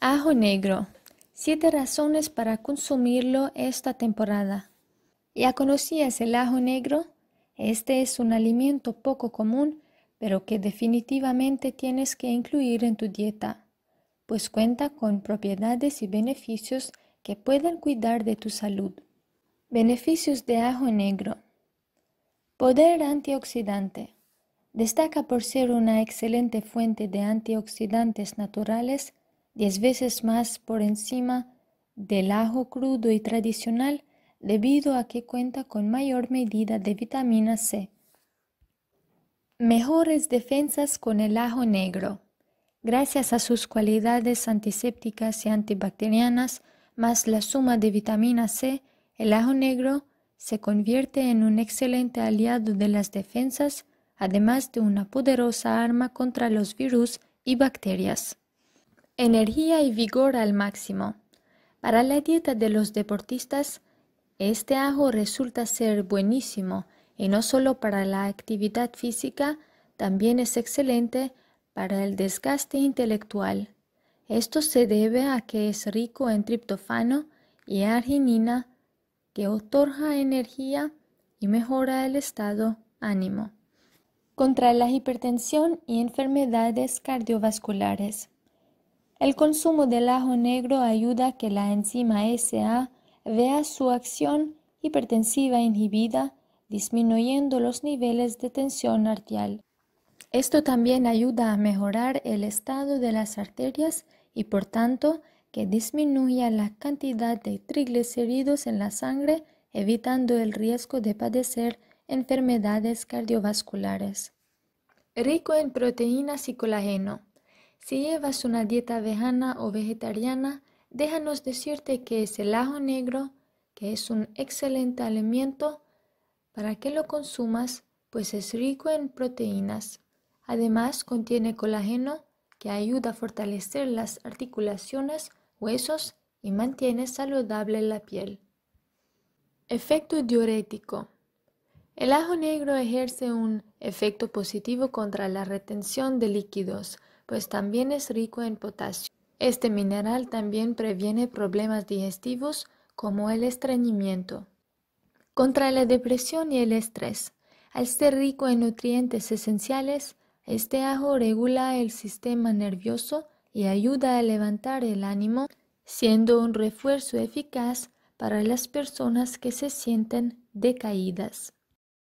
Ajo negro. Siete razones para consumirlo esta temporada. ¿Ya conocías el ajo negro? Este es un alimento poco común, pero que definitivamente tienes que incluir en tu dieta, pues cuenta con propiedades y beneficios que pueden cuidar de tu salud. Beneficios de ajo negro. Poder antioxidante. Destaca por ser una excelente fuente de antioxidantes naturales diez veces más por encima del ajo crudo y tradicional debido a que cuenta con mayor medida de vitamina C. Mejores defensas con el ajo negro. Gracias a sus cualidades antisépticas y antibacterianas, más la suma de vitamina C, el ajo negro se convierte en un excelente aliado de las defensas, además de una poderosa arma contra los virus y bacterias. Energía y vigor al máximo. Para la dieta de los deportistas, este ajo resulta ser buenísimo y no solo para la actividad física, también es excelente para el desgaste intelectual. Esto se debe a que es rico en triptofano y arginina que otorga energía y mejora el estado ánimo. Contra la hipertensión y enfermedades cardiovasculares. El consumo del ajo negro ayuda a que la enzima SA vea su acción hipertensiva inhibida, disminuyendo los niveles de tensión arterial. Esto también ayuda a mejorar el estado de las arterias y por tanto que disminuya la cantidad de triglicéridos en la sangre, evitando el riesgo de padecer enfermedades cardiovasculares. Rico en proteínas y colágeno. Si llevas una dieta vegana o vegetariana, déjanos decirte que es el ajo negro, que es un excelente alimento para que lo consumas, pues es rico en proteínas. Además, contiene colágeno que ayuda a fortalecer las articulaciones, huesos y mantiene saludable la piel. Efecto diurético. El ajo negro ejerce un efecto positivo contra la retención de líquidos, pues también es rico en potasio. Este mineral también previene problemas digestivos como el estreñimiento. Contra la depresión y el estrés. Al ser rico en nutrientes esenciales, este ajo regula el sistema nervioso y ayuda a levantar el ánimo, siendo un refuerzo eficaz para las personas que se sienten decaídas.